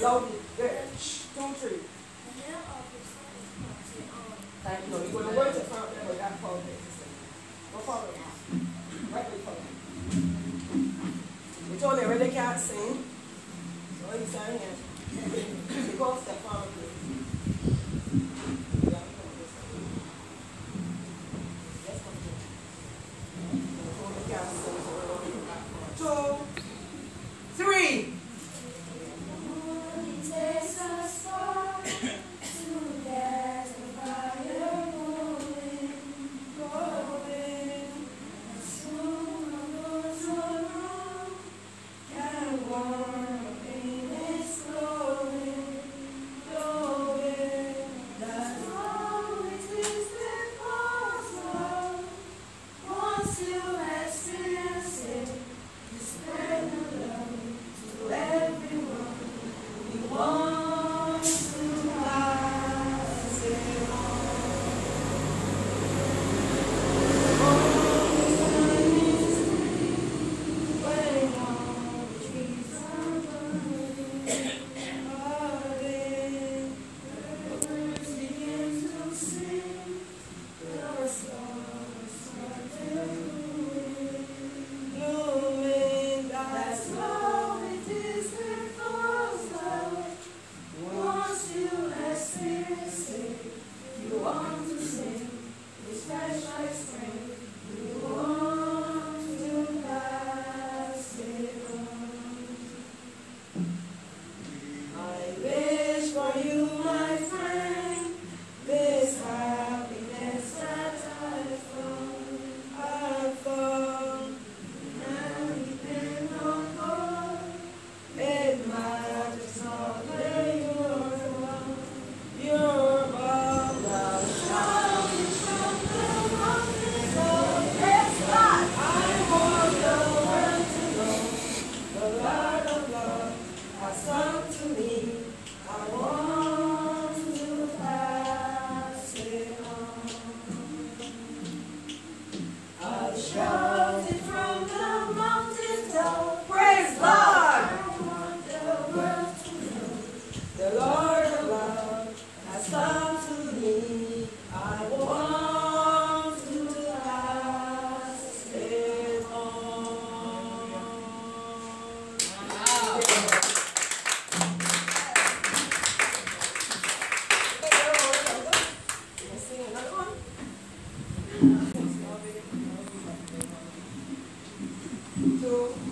loaded bitch. Don't treat. Thank you. When the words are that was Go follow. Right way follow. We told them they really can't sing. So he's saying, it. Because they found it. Obrigado.